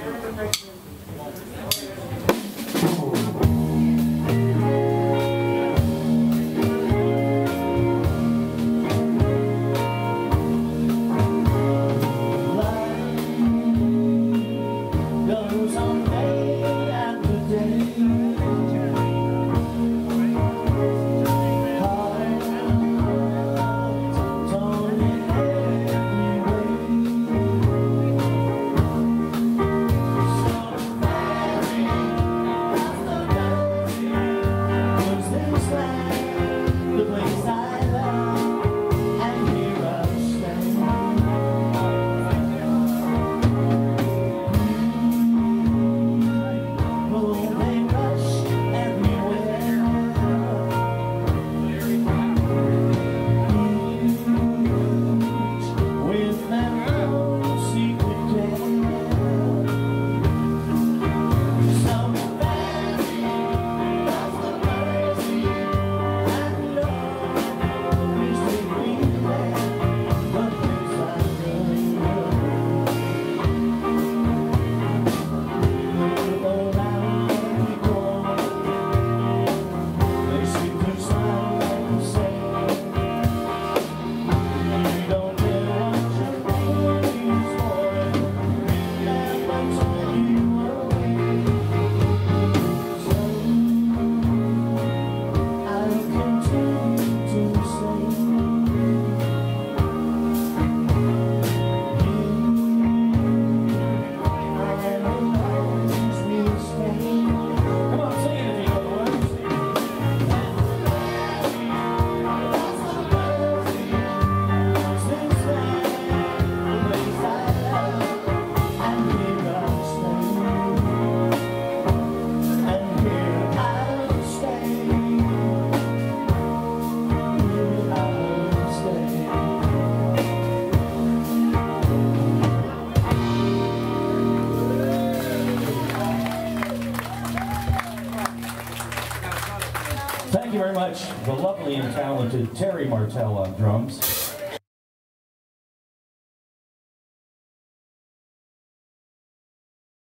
Thank you. Thank you very much, the lovely and talented Terry Martell on drums.